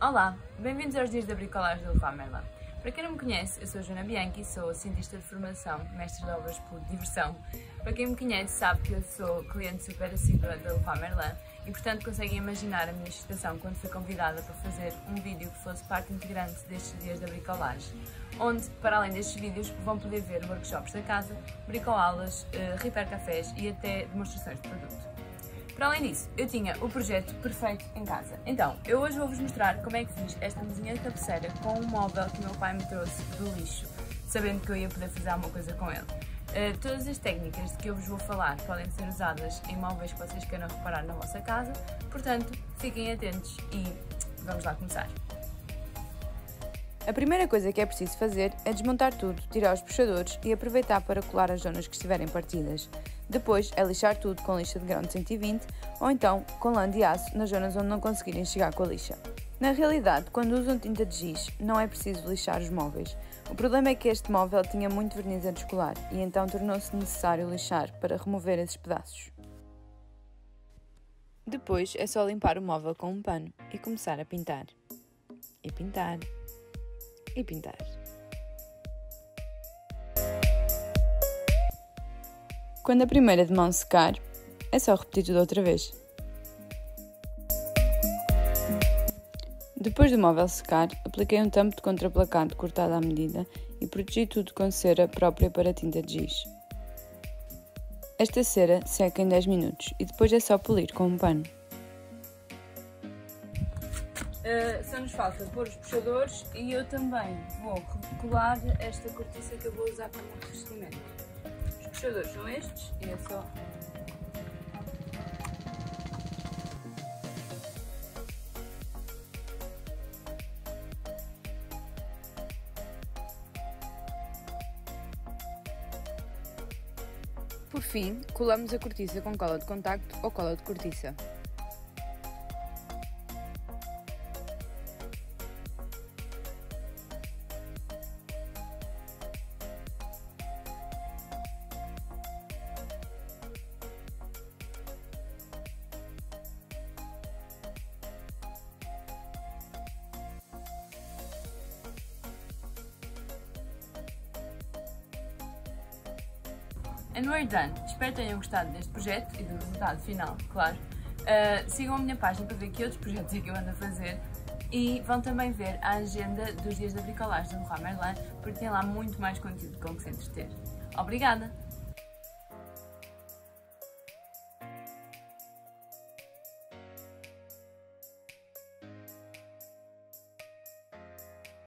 Olá, bem-vindos aos Dias da Bricolagem do Merlin. Para quem não me conhece, eu sou Joana Bianchi, sou cientista de formação, mestre de obras por diversão. Para quem me conhece, sabe que eu sou cliente super assídua da Leroy Merlin e, portanto, conseguem imaginar a minha excitação quando fui convidada para fazer um vídeo que fosse parte integrante destes Dias da Bricolagem, onde, para além destes vídeos, vão poder ver workshops da casa, bricoaulas, uh, repair cafés e até demonstrações de produto. Para além disso, eu tinha o projeto perfeito em casa. Então, eu hoje vou-vos mostrar como é que fiz esta mesinha de cabeceira com um móvel que meu pai me trouxe do lixo, sabendo que eu ia poder fazer alguma coisa com ele. Uh, todas as técnicas de que eu vos vou falar podem ser usadas em móveis que vocês queiram reparar na vossa casa, portanto, fiquem atentos e vamos lá começar. A primeira coisa que é preciso fazer é desmontar tudo, tirar os puxadores e aproveitar para colar as zonas que estiverem partidas. Depois é lixar tudo com lixa de grão de 120 ou então com lã de aço nas zonas onde não conseguirem chegar com a lixa. Na realidade, quando usam tinta de giz, não é preciso lixar os móveis. O problema é que este móvel tinha muito verniz a e então tornou-se necessário lixar para remover esses pedaços. Depois é só limpar o móvel com um pano e começar a pintar. E pintar. E pintar. Quando a primeira de mão secar, é só repetir tudo outra vez. Depois do móvel secar, apliquei um tampo de contraplacado cortado à medida e protegi tudo com cera própria para tinta de giz. Esta cera seca em 10 minutos e depois é só polir com um pano. Uh, só nos falta pôr os puxadores e eu também vou colar esta cortiça que eu vou usar como revestimento puxadores são estes e é só Por fim, colamos a cortiça com cola de contacto ou cola de cortiça. And we're done! Espero que tenham gostado deste projeto e do resultado final, claro. Uh, sigam a minha página para ver que outros projetos é que eu ando a fazer e vão também ver a agenda dos dias da bricolagem do Leroy porque tem lá muito mais conteúdo com que se entreter. Obrigada!